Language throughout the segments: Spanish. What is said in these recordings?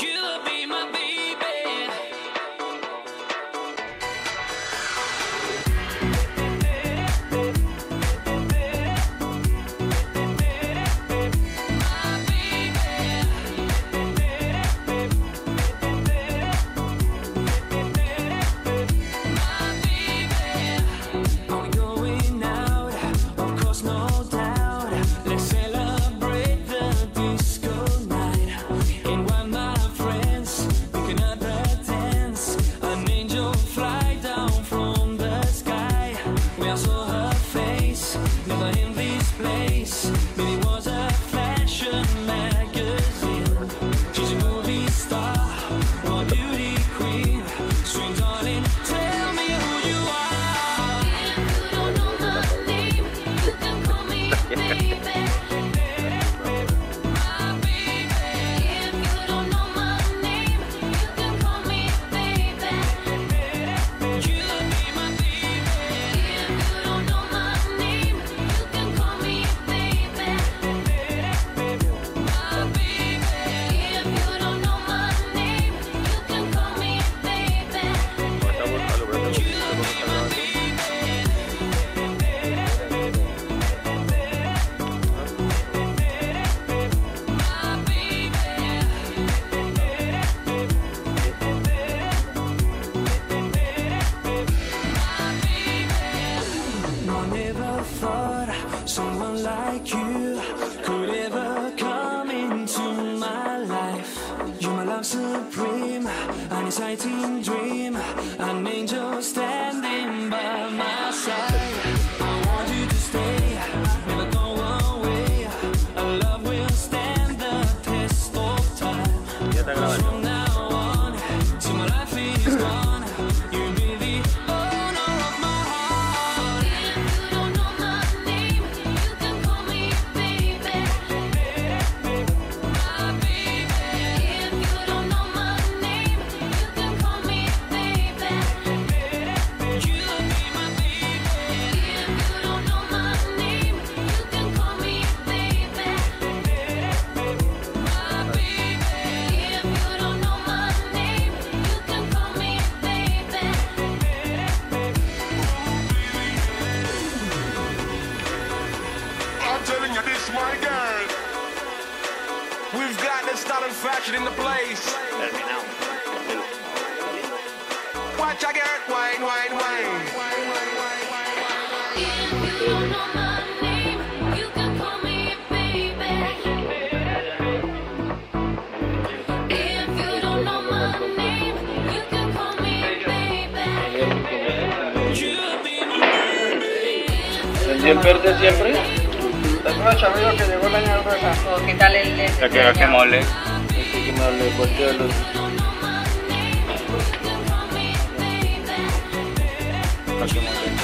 You'll be my telling you this, my girl. We've got the style and fashion in the place. Watch I get wine, wine, wine. If you don't know my name, you can call me baby. If you don't know my name, you can call me baby. You'll be my baby. ¿El siempre? Que llegó el año pasado. O quítale el... el- Ya que, que mole. Este que de mole, pa' que mole.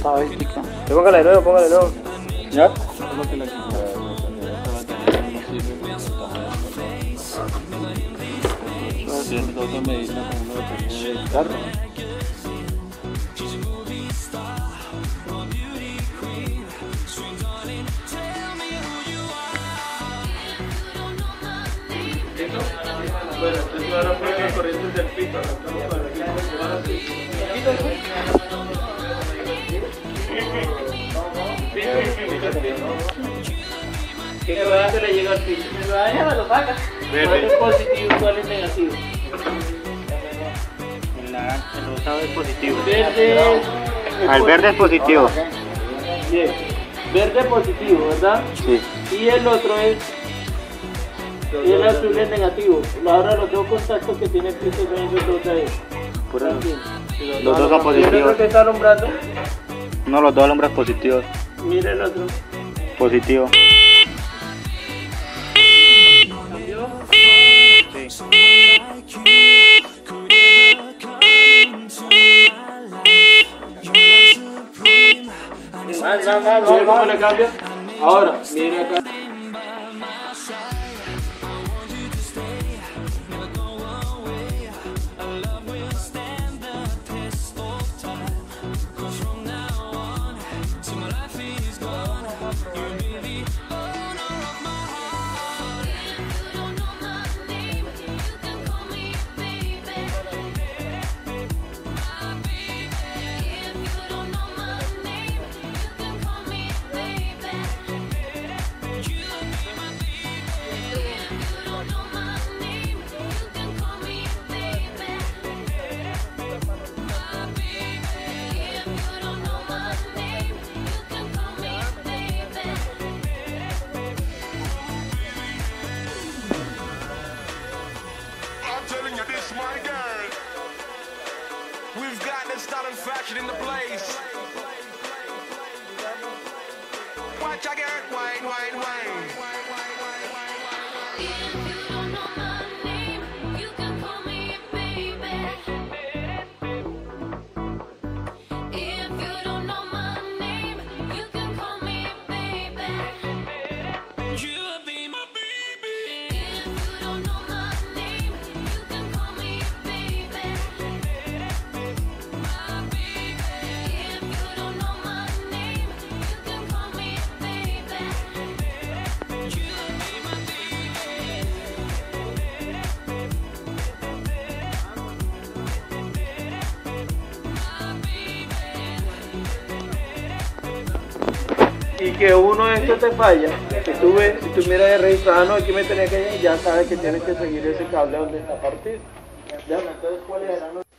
Espere. Te póngale de nuevo, póngale de nuevo. ¿Ya? Bueno, entonces ahora fue las corrientes del pito. Estamos para ¿Qué rueda se le llega al pito? Me lo daña, me lo paga. ¿Cuál es positivo y cuál es negativo? El, rosado es positivo. Verde es... Al verde es positivo. Bien. Verde positivo, ¿verdad? Sí. Y el otro es... Y el azul es negativo. Ahora los dos contactos que tiene el piso son esos dos de ahí. También. Los dos son ¿Y el otro positivos. que está alumbrando? No, los dos alumbras positivos. Mira el otro. Positivo. Más, más, más, ¿Mira cómo le cambia? Ahora, mira acá. Fashion in the place. Watch I get wine, wine, wine. Y que uno de estos te falla, que tú ves, si tú miras de registrado, no, aquí me tenía que ir, ya sabes que tienes que seguir ese cable donde está partido. Ya, entonces, ¿cuál era?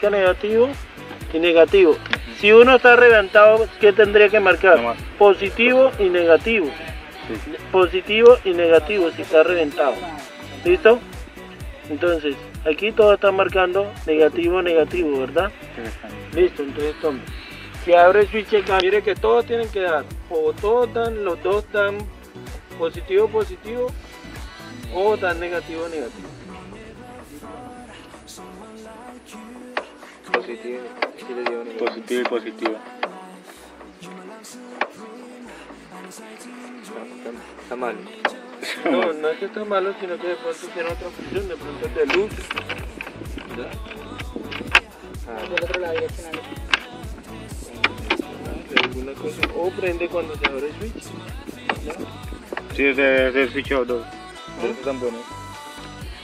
Marca negativo y negativo. Si uno está reventado, ¿qué tendría que marcar? Nomás. Positivo y negativo. Sí. Positivo y negativo si está reventado. ¿Listo? Entonces, aquí todo está marcando negativo, negativo, ¿verdad? Listo, entonces tome. Si abre el switch acá, mire que todos tienen que dar. O todos dan, los dos dan positivo, positivo, o dan negativo, negativo. Positivo. Positivo y positivo. Está mal. No, no es que está malo, sino que de pronto tiene otra función, de pronto es de luz. ¿Ya? Del otro lado direccional. De alguna cosa. O prende cuando se abre el switch. ¿Ya? Sí, ese ese es switch dos. Esos están buenos.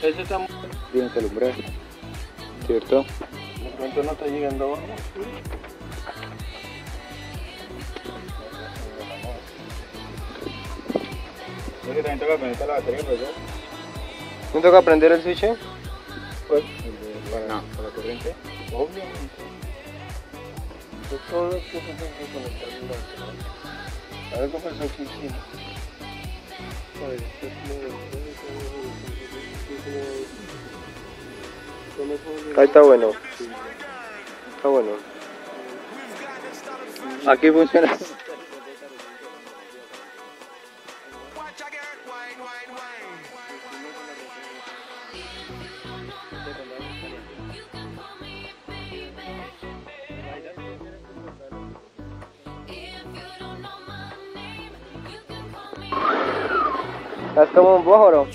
Ese está muy- Tienen que alumbrar. ¿Cierto? Pronto no está llegando abajo. Es que también toca conectar la batería, profesor. ¿No toca prender el switch? Pues, Para, para la corriente. obviamente. Pues. ¿no? A ver cómo es aquí, sí. A ver, esto es como- Ahí está bueno. Está bueno. Aquí funciona. ¿Estás como un bójoro?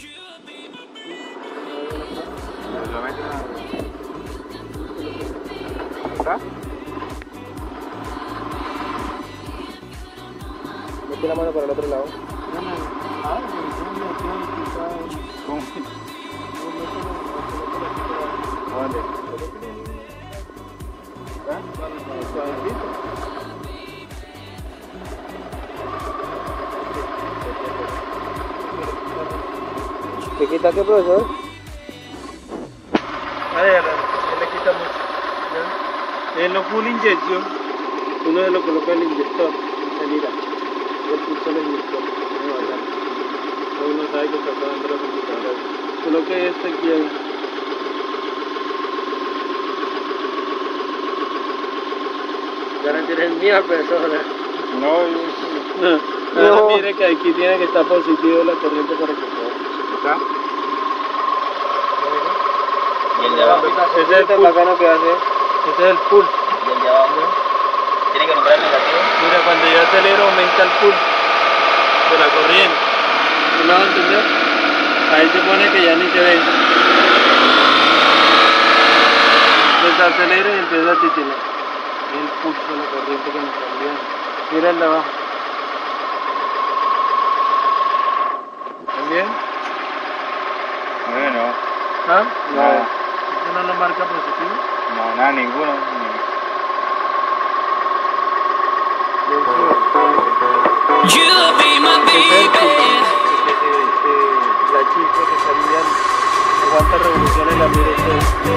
Mete la mano para el otro lado. ¿Dónde? ¿Qué quita qué, profesor? A ver, ¿qué le quitamos? ¿Ya? En lo full inyección, uno lo coloca el inyector, se mira, el pulso del inyector, muy bacán. Uno sabe que está acabando la computadora. Coloque este aquí ahí. Ya no tienes miedo, persona. No, yo- Ahora No. mire que aquí tiene que estar positivo la corriente para que pueda. ¿está? Y el de abajo. Ese es el Este que hace. Ese es el pulso. Y el de abajo. Tiene que nombrar negativo. Mira, cuando yo acelero aumenta el pulso de la corriente. ¿Sí me va a entender? Ahí se pone que ya ni se ve. Desacelera y empieza a titilar. El pulso de la corriente que me está enviando. Mira el de abajo. ¿También? Bueno, ¿Ah? nada, ¿Eso no lo marca positivo? no, nada, ninguno. You'll be my baby. la chispa que enviando. Aguanta revoluciones la usted.